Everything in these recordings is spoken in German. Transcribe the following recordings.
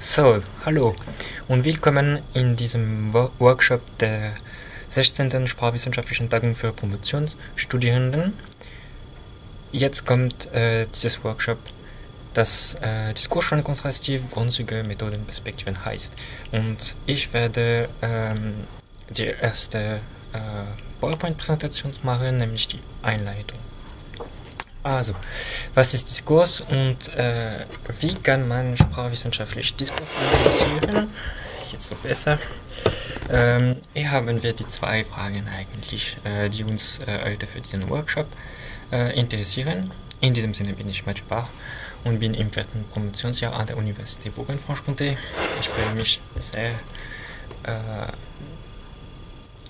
So, hallo und willkommen in diesem Wo Workshop der 16. Sprachwissenschaftlichen Tagung für Promotionsstudierenden. Jetzt kommt äh, dieses Workshop, das äh, Diskursschule kontrastiv, Grundzüge, Methoden, Perspektiven heißt. Und ich werde ähm, die erste äh, PowerPoint-Präsentation machen, nämlich die Einleitung. Also, was ist Diskurs und äh, wie kann man sprachwissenschaftlich Diskurs analysieren? Jetzt so besser. Ähm, hier haben wir die zwei Fragen eigentlich, äh, die uns äh, heute für diesen Workshop äh, interessieren. In diesem Sinne bin ich Mathieu Bach und bin im vierten Promotionsjahr an der Universität Bourgogne-Franche-Comté. Ich freue mich sehr, äh,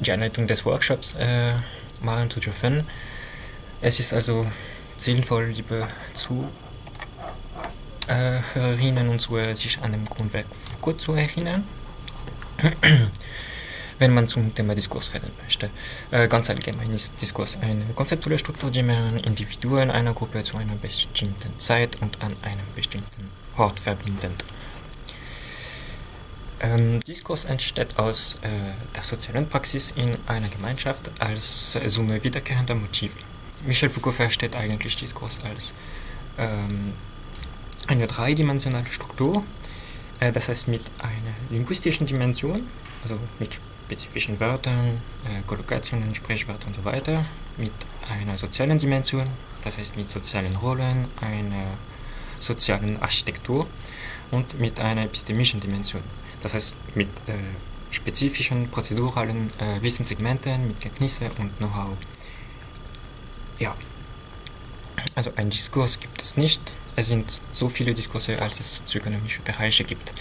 die Einleitung des Workshops äh, machen zu dürfen. Es ist also sinnvoll, liebe Zuhörerinnen und Zuhörer, sich an dem Grundwerk gut zu erinnern, wenn man zum Thema Diskurs reden möchte. Äh, ganz allgemein ist Diskurs eine konzeptuelle Struktur, die mehrere Individuen einer Gruppe zu einer bestimmten Zeit und an einem bestimmten Ort verbindet. Ähm, Diskurs entsteht aus äh, der sozialen Praxis in einer Gemeinschaft als Summe wiederkehrender Motive. Michel Foucault versteht eigentlich Diskurs als ähm, eine dreidimensionale Struktur, äh, das heißt mit einer linguistischen Dimension, also mit spezifischen Wörtern, äh, Kollokationen, Sprechwörtern und so weiter, mit einer sozialen Dimension, das heißt mit sozialen Rollen, einer sozialen Architektur und mit einer epistemischen Dimension, das heißt mit äh, spezifischen prozeduralen äh, Wissenssegmenten, mit Kenntnisse und Know-how. Ja, also ein Diskurs gibt es nicht. Es sind so viele Diskurse, als es sozioökonomische Bereiche gibt.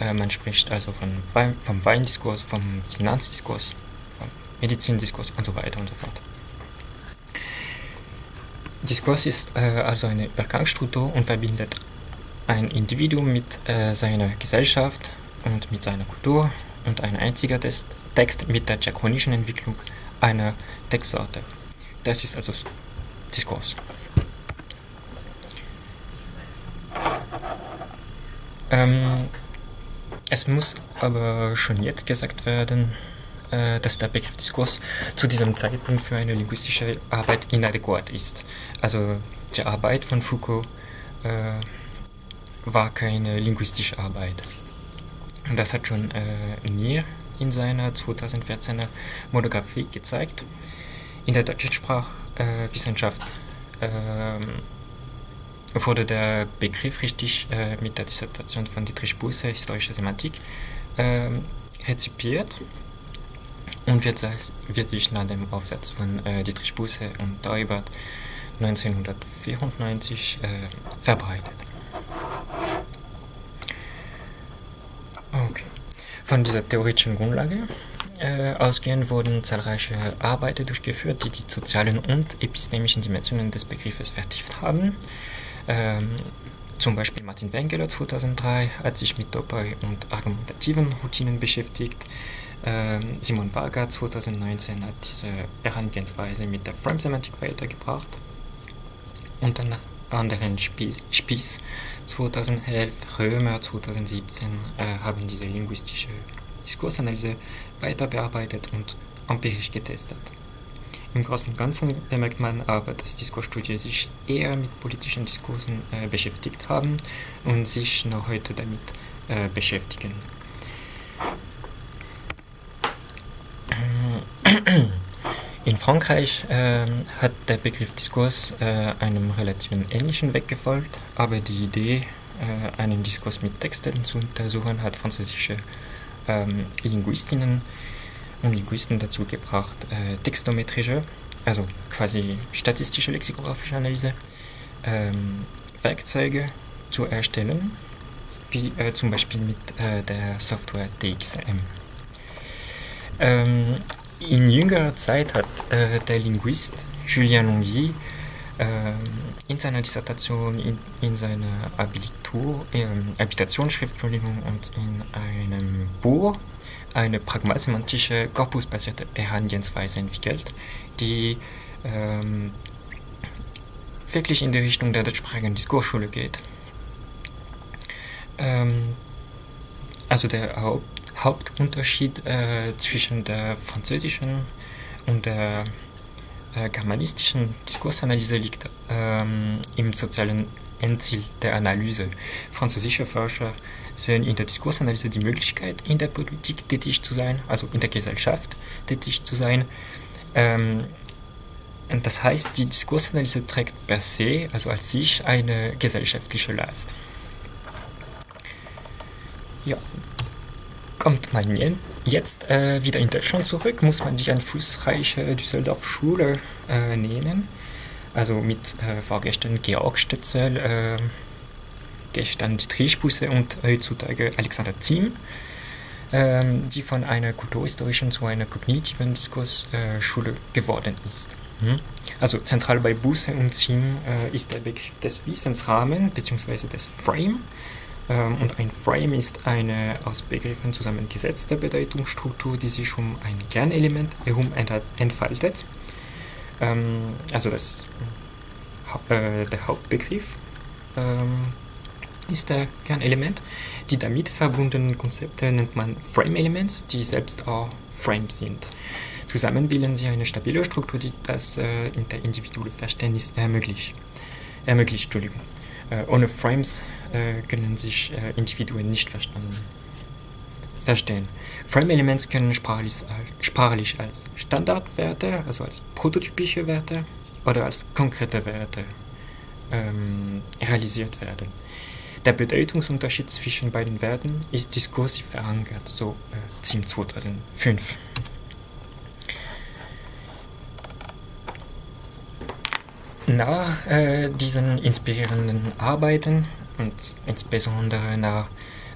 Äh, man spricht also von Wein, vom Weindiskurs, vom Finanzdiskurs, vom Medizindiskurs und so weiter und so fort. Diskurs ist äh, also eine Übergangsstruktur und verbindet ein Individuum mit äh, seiner Gesellschaft und mit seiner Kultur und ein einziger Text mit der diachronischen Entwicklung einer Textsorte. Das ist also Diskurs. Ähm, es muss aber schon jetzt gesagt werden, äh, dass der Begriff Diskurs zu diesem Zeitpunkt für eine linguistische Arbeit inadäquat ist. Also die Arbeit von Foucault äh, war keine linguistische Arbeit. Und das hat schon äh, Nier in seiner 2014er Monographie gezeigt. In der deutschen Sprachwissenschaft äh, wurde der Begriff richtig äh, mit der Dissertation von Dietrich Busse, Historische Semantik, äh, rezipiert und wird, wird, sich nach dem Aufsatz von äh, Dietrich Busse und Deubert 1994 äh, verbreitet. Okay. Von dieser theoretischen Grundlage äh, ausgehend wurden zahlreiche Arbeiten durchgeführt, die die sozialen und epistemischen Dimensionen des Begriffes vertieft haben. Ähm, zum Beispiel Martin Wengeler 2003 hat sich mit Doppel- und argumentativen Routinen beschäftigt. Ähm, Simon Wager 2019 hat diese Herangehensweise mit der Frame-Semantik weitergebracht. Und dann anderen Spieß, Spieß 2011, Römer 2017 äh, haben diese linguistische Diskursanalyse weiter bearbeitet und empirisch getestet. Im Großen und Ganzen bemerkt man aber, dass Diskursstudien sich eher mit politischen Diskursen äh, beschäftigt haben und sich noch heute damit äh, beschäftigen. In Frankreich äh, hat der Begriff Diskurs äh, einem relativ ähnlichen Weg gefolgt, aber die Idee, äh, einen Diskurs mit Texten zu untersuchen, hat französische ähm, Linguistinnen und Linguisten dazu gebracht, äh, textometrische, also quasi statistische lexikografische Analyse, ähm, Werkzeuge zu erstellen, wie äh, zum Beispiel mit äh, der Software DXM. Ähm, in jüngerer Zeit hat äh, der Linguist Julien ähm, in seiner Dissertation, in, in seiner Abitur, ähm, Habilitationsschrift und in einem Buch eine pragmatsemantische, korpusbasierte Herangehensweise entwickelt, die ähm, wirklich in die Richtung der deutschsprachigen Diskursschule geht. Ähm, also der Haupt, Hauptunterschied äh, zwischen der französischen und der äh, germanistischen Diskursanalyse liegt ähm, im sozialen Endziel der Analyse. Französische Forscher sehen in der Diskursanalyse die Möglichkeit, in der Politik tätig zu sein, also in der Gesellschaft tätig zu sein. Ähm, und das heißt, die Diskursanalyse trägt per se, also als sich, eine gesellschaftliche Last. Ja, kommt man jetzt äh, wieder in Deutschland zurück, muss man die einflussreiche Düsseldorf-Schule äh, nennen. Also mit äh, Fahrgästen Georg Stetzel, äh, gestern Dietrich Busse und heutzutage Alexander Ziem, ähm, die von einer kulturhistorischen zu einer kognitiven Diskursschule geworden ist. Mhm. Also zentral bei Busse und Ziem äh, ist der Begriff des Wissensrahmen bzw. des Frame. Ähm, und ein Frame ist eine aus Begriffen zusammengesetzte Bedeutungsstruktur, die sich um ein Kernelement herum entfaltet. Ähm, also das, äh, der Hauptbegriff ähm, ist der Kernelement. Die damit verbundenen Konzepte nennt man Frame-Elements, die selbst auch Frames sind. Zusammen bilden sie eine stabile Struktur, die das äh, interindividuelle Verständnis ermöglicht. ermöglicht Entschuldigung. Äh, ohne Frames können sich äh, Individuen nicht verstanden, verstehen. Frame-Elements können sprachlich, sprachlich als Standardwerte, also als prototypische Werte oder als konkrete Werte ähm, realisiert werden. Der Bedeutungsunterschied zwischen beiden Werten ist diskursiv verankert, so äh, ZIM 2005. Nach äh, diesen inspirierenden Arbeiten und insbesondere nach,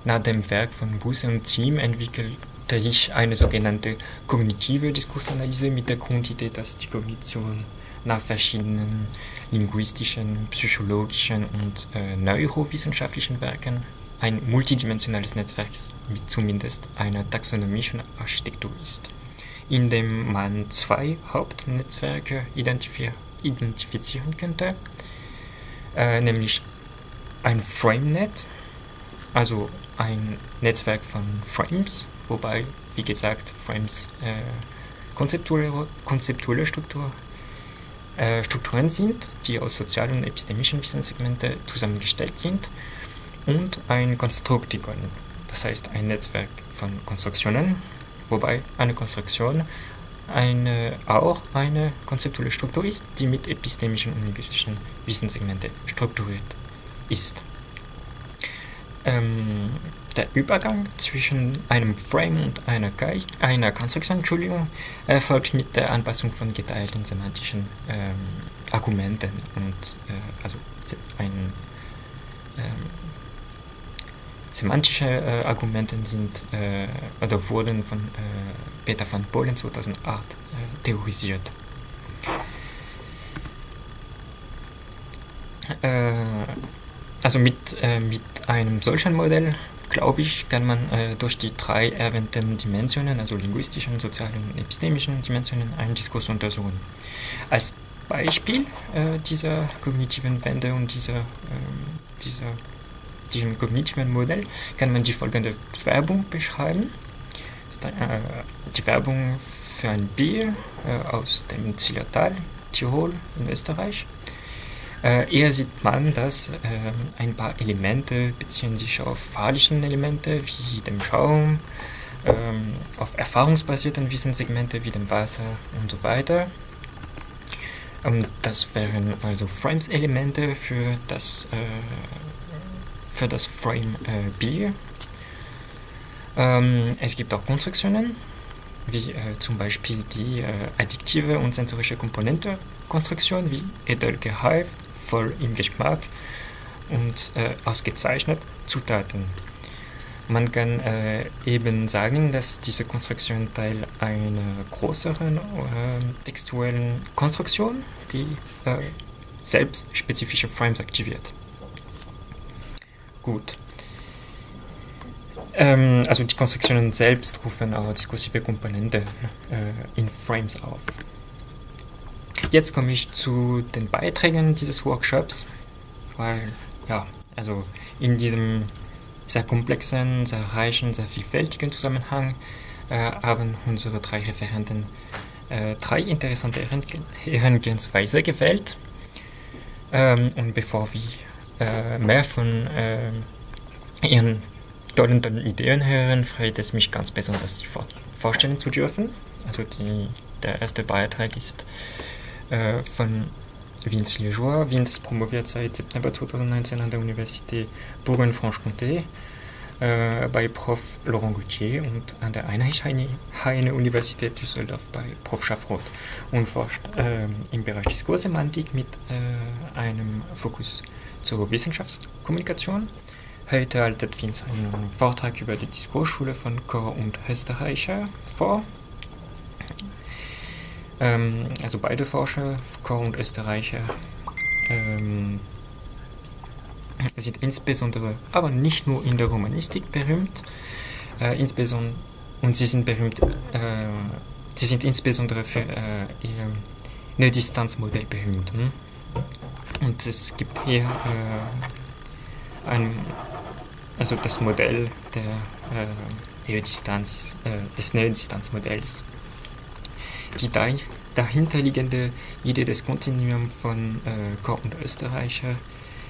nach dem Werk von Busse und Team entwickelte ich eine sogenannte kognitive Diskursanalyse mit der Grundidee, dass die Kognition nach verschiedenen linguistischen, psychologischen und äh, neurowissenschaftlichen Werken ein multidimensionales Netzwerk mit zumindest einer taxonomischen Architektur ist, in dem man zwei Hauptnetzwerke identifizieren könnte, äh, nämlich ein FrameNet, also ein Netzwerk von Frames, wobei, wie gesagt, Frames äh, konzeptuelle, konzeptuelle Struktur, äh, Strukturen sind, die aus sozialen und epistemischen Wissenssegmenten zusammengestellt sind, und ein Konstruktikon, das heißt ein Netzwerk von Konstruktionen, wobei eine Konstruktion eine, auch eine konzeptuelle Struktur ist, die mit epistemischen und linguistischen Wissenssegmenten strukturiert ist. Ähm, der Übergang zwischen einem Frame und einer, Ge einer Konstruktion Entschuldigung, erfolgt mit der Anpassung von geteilten semantischen ähm, Argumenten und äh, also ein ähm, semantische äh, Argumente sind äh, oder wurden von äh, Peter van Polen 2008 äh, theorisiert. Also mit, äh, mit einem solchen Modell, glaube ich, kann man äh, durch die drei erwähnten Dimensionen, also linguistischen, sozialen und epistemischen Dimensionen, einen Diskurs untersuchen. Als Beispiel äh, dieser kognitiven Wende und dieser, ähm, dieser, diesem kognitiven Modell kann man die folgende Werbung beschreiben. Äh, die Werbung für ein Bier äh, aus dem Zillertal, Tirol in Österreich. Äh, eher sieht man, dass äh, ein paar Elemente beziehen sich auf farblichen Elemente wie dem Schaum, ähm, auf erfahrungsbasierten Wissenssegmente wie dem Wasser und so weiter. Und das wären also Frames-Elemente für das, äh, für das Frame äh, Bier. Ähm, es gibt auch Konstruktionen, wie äh, zum Beispiel die äh, addiktive und sensorische Komponente Konstruktion, wie edel geheift, voll im Geschmack und äh, ausgezeichnet Zutaten. Man kann äh, eben sagen, dass diese Konstruktion Teil einer größeren äh, textuellen Konstruktion, die äh, selbst spezifische Frames aktiviert. Gut. Ähm, also die Konstruktionen selbst rufen auch diskursive Komponenten äh, in Frames auf. Jetzt komme ich zu den Beiträgen dieses Workshops, weil, ja, also in diesem sehr komplexen, sehr reichen, sehr vielfältigen Zusammenhang äh, haben unsere drei Referenten äh, drei interessante Herangehensweise gewählt. Ähm, und bevor wir äh, mehr von äh, ihren tollen, tollen Ideen hören, freut es mich ganz besonders, sie vor vorstellen zu dürfen. Also die, der erste Beitrag ist äh, von Vince Lejoie. Vince promoviert seit September 2019 an der Universität Bourgogne-Franche-Comté äh, bei Prof. Laurent Gauthier und an der Einheitsheine-Universität Düsseldorf bei Prof. Schaffroth und forscht äh, im Bereich Diskurssemantik mit äh, einem Fokus zur Wissenschaftskommunikation. Heute haltet Vince einen Vortrag über die Diskursschule von Chor und Österreicher vor. Ähm, also beide Forscher, Chor und Österreicher, ähm, sind insbesondere, aber nicht nur in der Romanistik berühmt, äh, insbesondere, und sie sind berühmt, äh, sie sind insbesondere für äh, ihr Nödistanzmodell berühmt. Hm? Und es gibt hier äh, ein, also das Modell der äh, Distanz, äh, des Nödistanzmodells. Die dahinterliegende Idee des Kontinuums von äh, Chor und Österreicher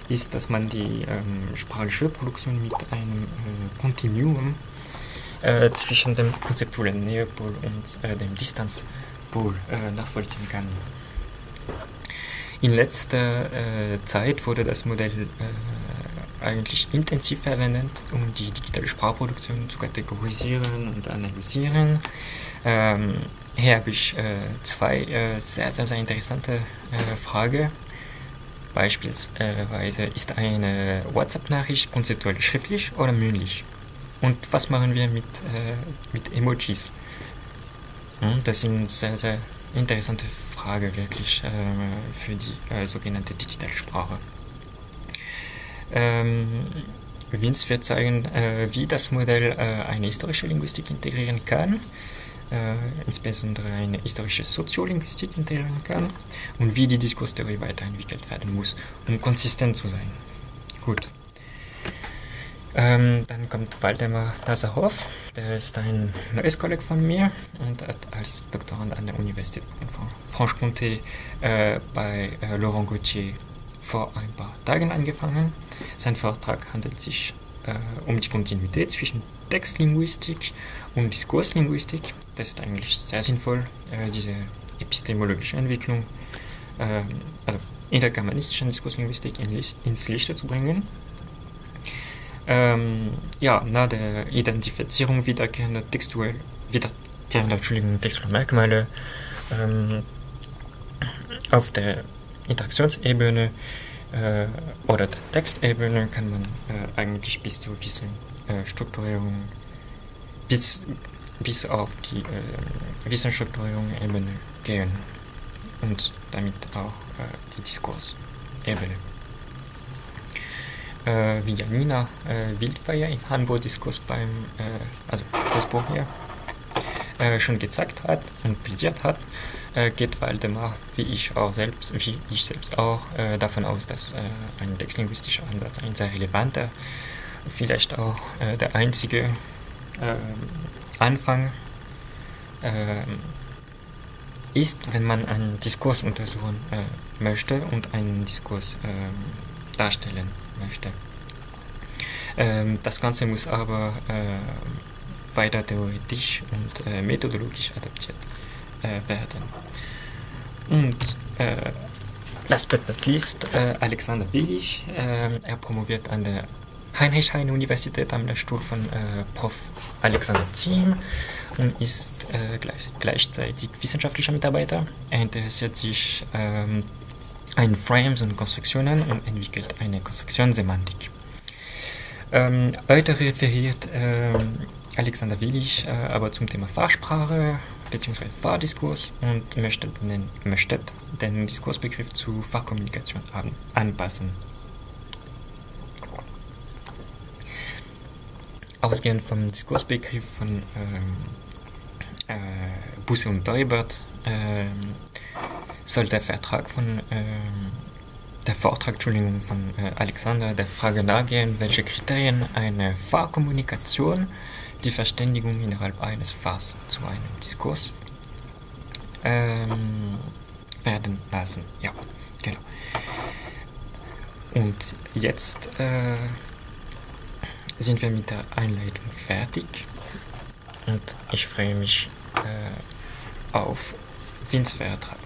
ist, dass man die ähm, sprachliche Produktion mit einem äh, Kontinuum äh, zwischen dem konzeptuellen Nähepol und äh, dem Distanzpol äh, nachvollziehen kann. In letzter äh, Zeit wurde das Modell eigentlich intensiv verwendet, um die digitale Sprachproduktion zu kategorisieren und analysieren. Ähm, hier habe ich zwei sehr, sehr, sehr interessante Fragen Beispielsweise ist eine WhatsApp-Nachricht konzeptuell schriftlich oder mündlich? Und was machen wir mit, äh, mit Emojis? Hm, das sind sehr, sehr interessante Fragen wirklich äh, für die äh, sogenannte digitale Sprache. Ähm, Vince wird zeigen, äh, wie das Modell äh, eine historische Linguistik integrieren kann äh, insbesondere eine historische Soziolinguistik integrieren kann und wie die Diskurstheorie weiterentwickelt werden muss, um konsistent zu sein. Gut. Ähm, dann kommt Waldemar Lazarov, der ist ein neues Kolleg von mir und hat als Doktorand an der Universität Franche-Comté äh, bei äh, Laurent Gauthier vor ein paar Tagen angefangen. Sein Vortrag handelt sich äh, um die Kontinuität zwischen Textlinguistik und Diskurslinguistik. Das ist eigentlich sehr sinnvoll, äh, diese epistemologische Entwicklung, äh, also in der germanistischen Diskurslinguistik in, ins Licht zu bringen. Ähm, ja, nach der Identifizierung wiederkehrender textuell, wiederkehrender Entschuldigung, textueller Merkmale ähm, auf der Interaktionsebene äh, oder der Textebene kann man äh, eigentlich bis zu gewissen äh, bis, bis auf die äh, Wissensstrukturierung-Ebene gehen und damit auch äh, die Diskursebene. Äh, wie Janina äh, Wildfeier im Hamburg-Diskurs beim, äh, also Kursbuch hier, äh, schon gezeigt hat und plädiert hat, äh, geht Waldemar, wie ich auch selbst, wie ich selbst auch, äh, davon aus, dass ein textlinguistischer Ansatz ein sehr relevanter, vielleicht auch der einzige äh, Anfang ist, wenn man einen Diskurs untersuchen möchte und einen Diskurs ähm, darstellen möchte. Ähm, das Ganze muss aber weiter theoretisch und äh, methodologisch adaptiert äh, werden. Und äh, last but not least, äh, Alexander Willig, äh, er promoviert an der Heinrich-Heine-Universität am Lehrstuhl von äh, Prof. Alexander Ziem und ist äh, gleich, gleichzeitig wissenschaftlicher Mitarbeiter. Er interessiert sich ähm, an Frames und Konstruktionen und entwickelt eine Konstruktionssemantik. Ähm, heute referiert ähm, Alexander Willig äh, aber zum Thema Fachsprache bzw. Fahrdiskurs und möchte den, möchte den Diskursbegriff zu Fachkommunikation anpassen. Ausgehend vom Diskursbegriff von ähm, äh, Busse und Deubert äh, soll der Vertrag von ähm, der Vortrag Entschuldigung, von äh, Alexander der Frage nachgehen, welche Kriterien eine Fahrkommunikation, die Verständigung innerhalb eines Fahrs zu einem Diskurs ähm, werden lassen. Ja, genau. Und jetzt äh, sind wir mit der Einleitung fertig und ich freue mich äh, auf Wiens Vertrag.